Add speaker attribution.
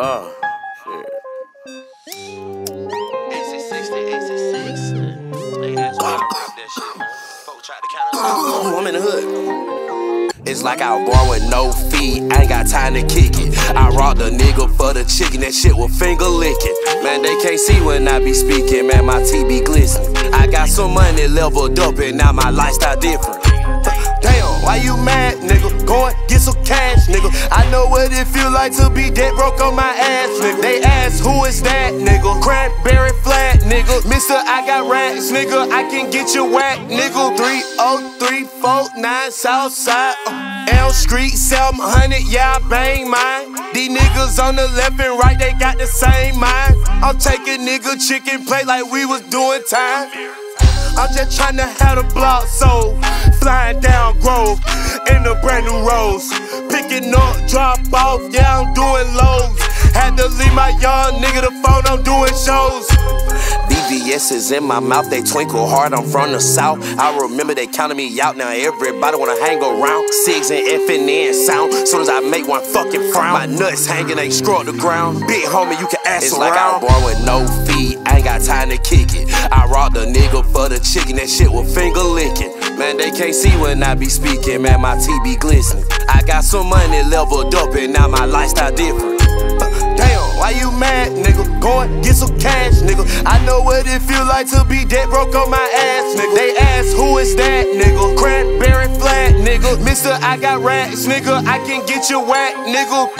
Speaker 1: Oh, shit. I'm in the hood. It's like I was born with no feet, I ain't got time to kick it. I rock the nigga for the chicken, that shit with finger licking. Man, they can't see when I be speaking, man, my teeth be glistening. I got some money leveled up and now my lifestyle different. Damn, why you mad, nigga? Go and get some cash, nigga. Know what it feel like to be dead broke on my ass, nigga. They ask who is that, nigga? Cranberry flat, nigga. Mister, I got racks, nigga. I can get you whack, nigga. 30349 Southside. Uh, Elm Street, 700, yeah, I bang mine. These niggas on the left and right, they got the same mind. I'm taking nigga chicken plate like we was doing time. I'm just tryna have the block sold. Flying down Grove in a brand new rose. Picking up, drop off, yeah, I'm doing lows. Had to leave my young nigga the phone, I'm doing shows. VVS is in my mouth, they twinkle hard, I'm from the south. I remember they counted me out, now everybody wanna hang around. Sigs and F and N sound, soon as I make one fucking frown. My nuts hanging, they scroll the ground. Big homie, you can ask it's around. like I was born with no feet, I ain't got time to kick it. I rock the nigga for the chicken, that shit with finger licking. See when I be speaking, man, my teeth be glistening. I got some money leveled up and now my lifestyle different. Uh, damn, why you mad, nigga? Go and get some cash, nigga. I know what it feel like to be dead broke on my ass, nigga. They ask who is that, nigga? Cranberry flat, nigga. Mister, I got racks, nigga. I can get you whack, nigga.